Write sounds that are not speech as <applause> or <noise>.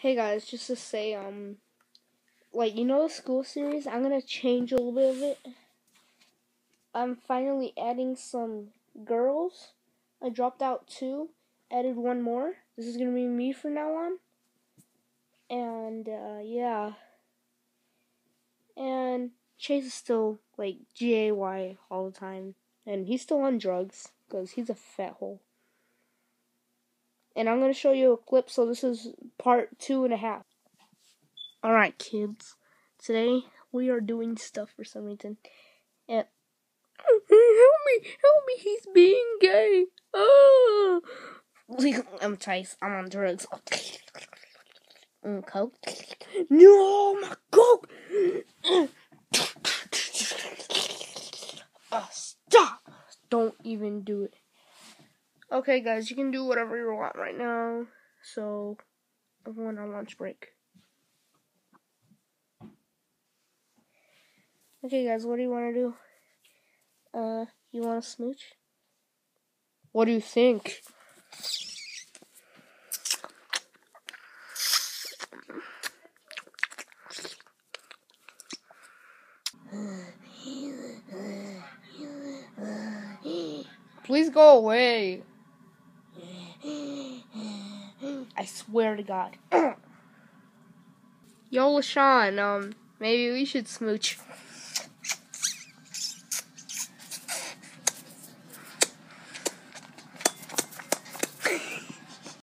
Hey guys, just to say, um, like you know the school series, I'm gonna change a little bit of it. I'm finally adding some girls. I dropped out two, added one more. This is gonna be me from now on. And uh, yeah, and Chase is still like G A Y all the time, and he's still on drugs because he's a fat hole and I'm going to show you a clip. So this is part two and a half. All right, kids. Today we are doing stuff for some reason, and <laughs> help me, help me, he's being gay. Oh, <laughs> I'm Chase. I'm on drugs. <laughs> Coke. No, my coke. oh, stop! Don't even do it. Okay, guys, you can do whatever you want right now. So, everyone on lunch break. Okay, guys, what do you want to do? Uh, you want to smooch? What do you think? Please go away. I swear to God. <clears throat> Yo, LaShawn, um, maybe we should smooch.